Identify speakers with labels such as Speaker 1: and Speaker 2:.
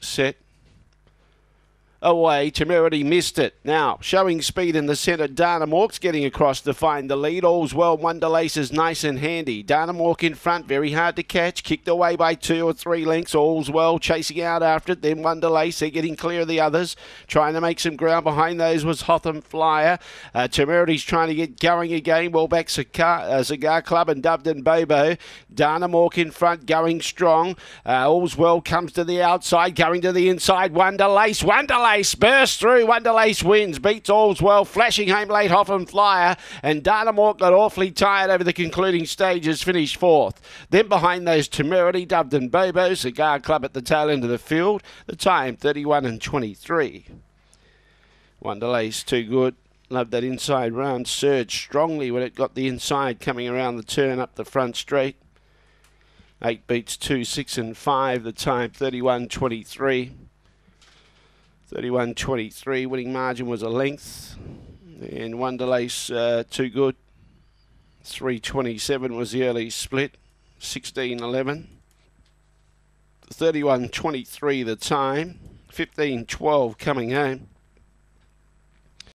Speaker 1: set away. Temerity missed it. Now, showing speed in the centre. Dana Mork's getting across to find the lead. All's well. Wonderlace is nice and handy. Dana Mork in front, very hard to catch. Kicked away by two or three lengths. All's well. Chasing out after it. Then Wonderlace. They're getting clear of the others. Trying to make some ground behind those was Hotham Flyer. Uh, Temerity's trying to get going again. Well back Cigar, uh, Cigar Club and Doveton Bobo. Dana Mork in front, going strong. Uh, all's well comes to the outside, going to the inside. Wonderlace. Wonderlace. Wonderlace bursts through. Wonderlace wins. Beats All's Well. Flashing home late Hotham Flyer. And Dartmoor got awfully tired over the concluding stages. Finished fourth. Then behind those Temerity, Doveton Bobo. Cigar Club at the tail end of the field. The time 31 and 23. Wonderlace too good. Loved that inside round. Surged strongly when it got the inside coming around the turn up the front straight. Eight beats two, six, and five. The time 31 23. 31.23. Winning margin was a length. And Wonderlace, uh, too good. 327 was the early split. 16.11. 31.23 the time. 15.12 coming home.